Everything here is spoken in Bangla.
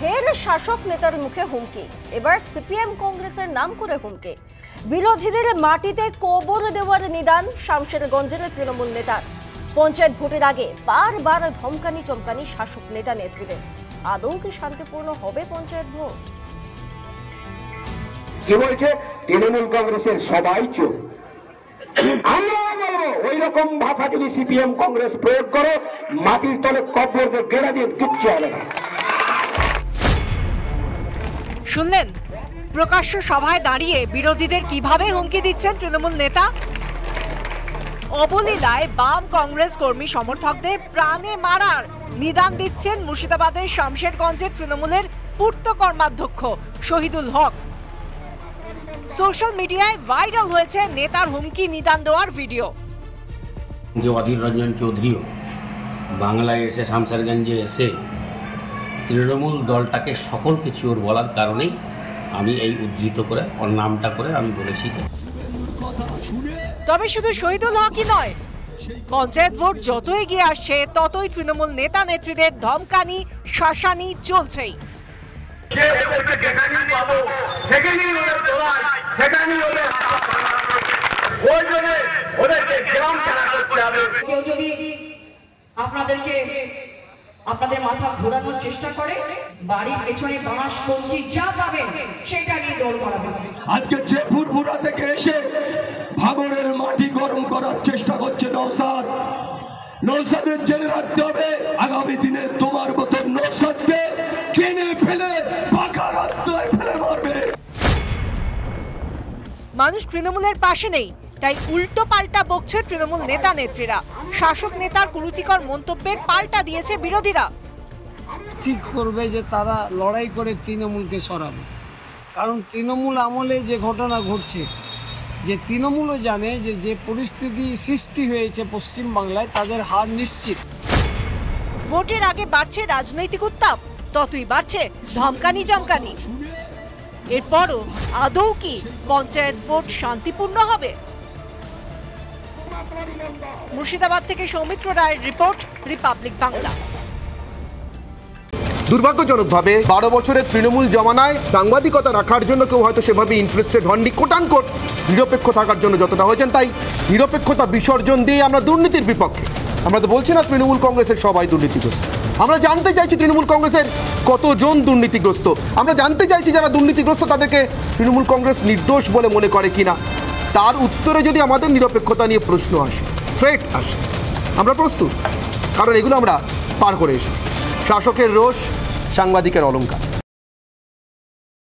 ফের শাসক নেতার মুখে হুমকি। এবার সিপিএম কংগ্রেসের নাম করে হুমকি। বিরোধীদের মাটিতে কবর দেওয়ার নিদান শামশেরগঞ্জের তৃণমূল নেতার পঞ্চায়েত ভোটের আগে বারবার ধমকানি চমকানি শাসক নেতা নেত্রীদের। আদৌ কি শান্তিপূর্ণ হবে পঞ্চায়েত ভোট? কি বলছে? তৃণমূল কংগ্রেসের সবাই চোর আমরা ওই রকম ভাষা যদি সিপিএম কংগ্রেস প্রয়োগ করো, মাটির তলে কব্বরকে গেড়া দিয়ে কিচ্ছু হবে না শুনলেন? প্রকাশ্য সভায় দাঁড়িয়ে বিরোধীদের কীভাবে হুমকি দিচ্ছেন তৃণমূল নেতা? অবলীলায় বাম কংগ্রেস কর্মী সমর্থকদের প্রাণে মারার নিদান দিচ্ছেন মুর্শিদাবাদের শামশেরগঞ্জের তৃণমূলের পূর্ত কর্মাধ্যক্ষ শহীদুল হক। সোশ্যাল মিডিয়ায় ভাইরাল হয়েছে নেতার হুমকি নিদান দেওয়ার ভিডিও। অধীর রঞ্জন চৌধুরীও বাংলায় এসে শামসারগঞ্জে এসে তৃণমূল দলটাকে সকলকে চোর বলার কারণেই আমি এই উদ্ধৃত করে ওর নামটা করে আমি বলেছি। তবে শুধু শহীদুল হকই নয় পঞ্চায়েত ভোট যত এগিয়ে আসছে ততই তৃণমূল নেতা নেত্রীদের ধমকানি শাসানি চলছেই। কেউ যদি আপনাদেরকে আপনাদের মাথা ঘোরানোর চেষ্টা করে বাড়ির পেছনে বাঁশ কঞ্চি যা পাবেন সেটা নিয়ে দৌড় করাবেন আজকে যে ফুরফুরা থেকে এসে ভাগরের মাটি গরম করার চেষ্টা করছে নৌসাদ নৌসাদের জেনে রাখতে হবে আগামী দিনে তোমার মতন নৌসাদকে কিনে ফেলে পাকা রাস্তায় ফেলে মারবে। মানুষ তৃণমূলের পাশে নেই তাই উল্টো পাল্টা বকছে তৃণমূল নেতা নেত্রীরা। শাসক নেতার কুরুচিকর মন্তব্যের পাল্টা দিয়েছে বিরোধীরা। ঠিক করবে যে তারা লড়াই করে তৃণমূলকে সরাবে। কারণ তৃণমূল আমলে যে ঘটনা ঘটছে যে তৃণমূলও জানে যে যে পরিস্থিতি সৃষ্টি হয়েছে পশ্চিমবাংলায় তাদের হার নিশ্চিত। ভোটের আগে বাড়ছে রাজনৈতিক উত্তাপ ততই বাড়ছে ধমকানি জমকানি। এরপরও আদৌ কি পঞ্চায়েত ভোট শান্তিপূর্ণ হবে? মুর্শিদাবাদ থেকে সৌমিত্র রায়ের রিপোর্ট রিপাবলিক বাংলা দুর্ভাগ্যজনকভাবে বারো বছরের তৃণমূল জমানায় সাংবাদিকতা রাখার জন্য কেউ হয়তো সেভাবে ইন্টারেস্টেড হননি। কোটানকোট, নিরপেক্ষ থাকার জন্য যতটা হয়েছেন তাই নিরপেক্ষতা বিসর্জন দিয়ে আমরা দুর্নীতির বিপক্ষে। আমরা তো বলছি না তৃণমূল কংগ্রেসের সবাই দুর্নীতিগ্রস্ত। আমরা জানতে চাইছি তৃণমূল কংগ্রেসের কতজন দুর্নীতিগ্রস্ত। আমরা জানতে চাইছি যারা দুর্নীতিগ্রস্ত তাদেরকে তৃণমূল কংগ্রেস নির্দোষ বলে মনে করে কিনা। তার উত্তরে যদি আমাদের নিরপেক্ষতা নিয়ে প্রশ্ন আসে থ্রেট আসে, আমরা প্রস্তুত। কারণ এগুলো আমরা পার করে এসেছি। শাসকের রোষ, সাংবাদিকের অলঙ্কার।